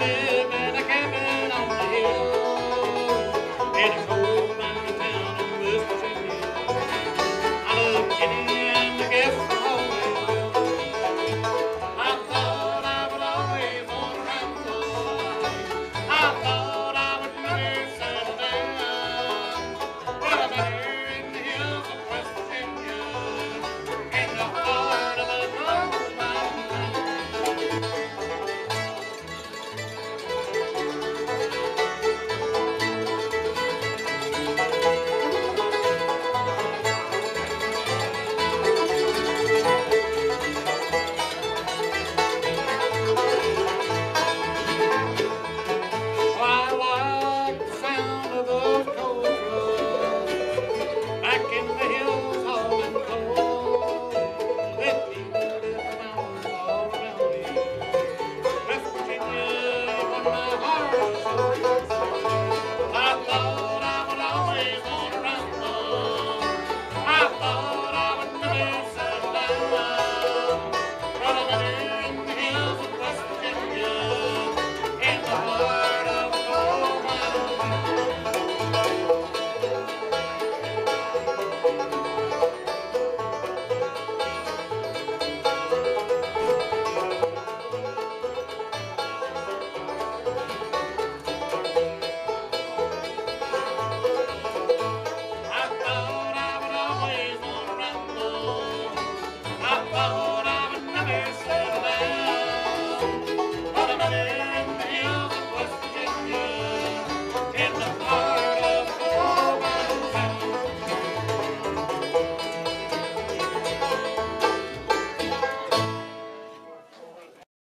Amen.